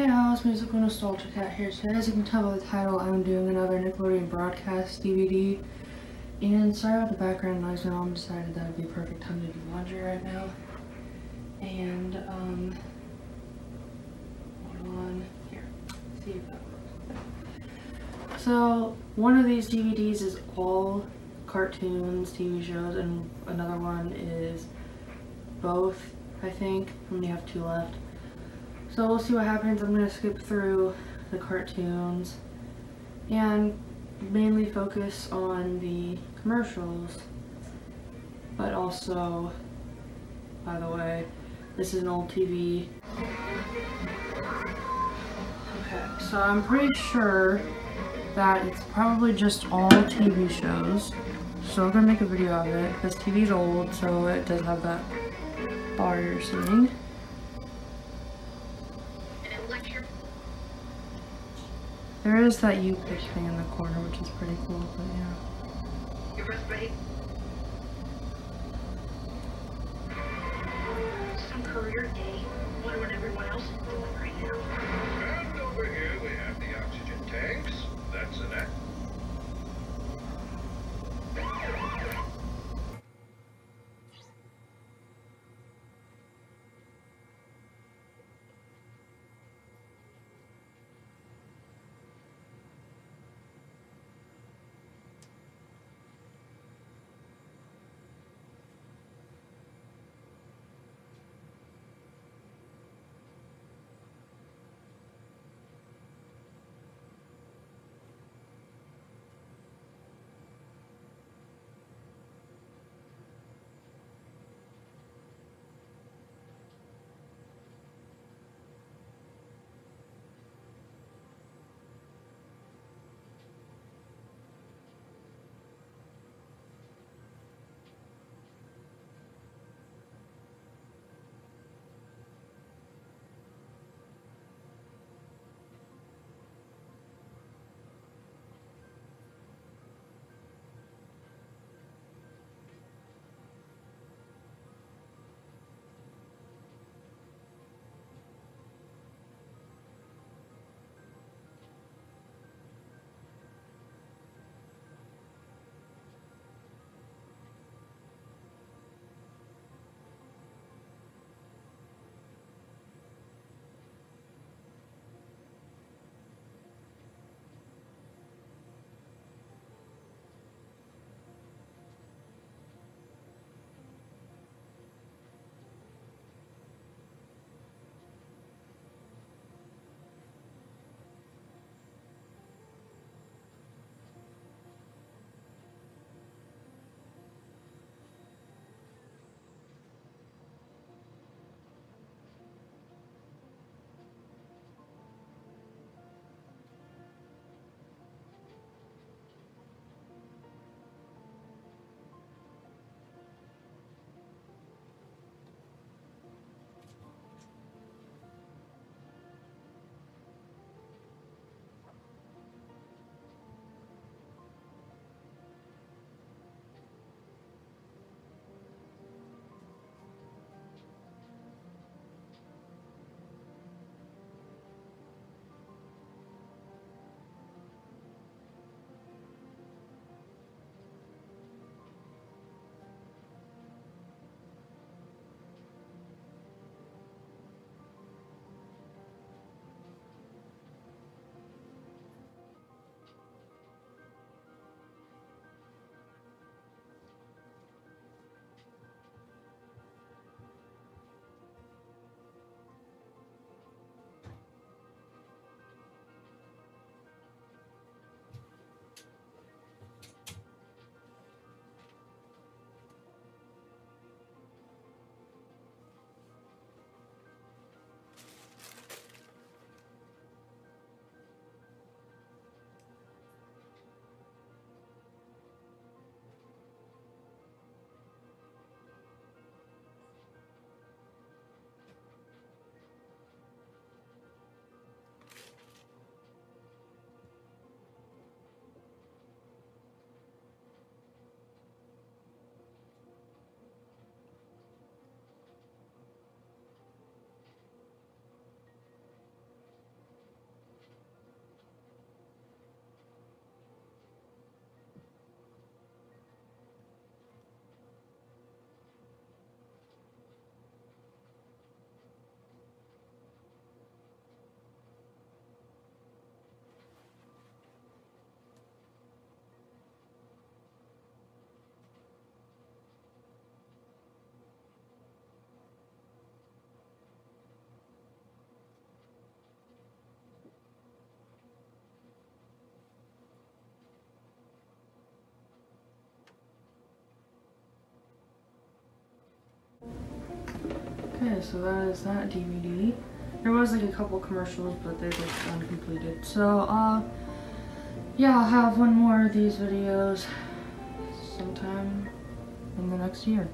Hey all, it's Musical Nostalgia Cat here. So as you can tell by the title, I'm doing another Nickelodeon broadcast DVD. And sorry about the background noise, my mom decided that would be a perfect time to do laundry right now. And, um, hold on, here, see if that works. So, one of these DVDs is all cartoons, TV shows, and another one is both, I think. Only have two left. So we'll see what happens. I'm going to skip through the cartoons and mainly focus on the commercials. But also, by the way, this is an old TV. Okay, so I'm pretty sure that it's probably just all TV shows. So we're gonna make a video of it because TV's old, so it does have that bar you're There is that U pitch thing in the corner, which is pretty cool, but yeah. Your breath ready? Some career day. Everyone else is doing right Okay, so that is that DVD. There was like a couple commercials, but they're just uncompleted. So, uh, yeah, I'll have one more of these videos sometime in the next year.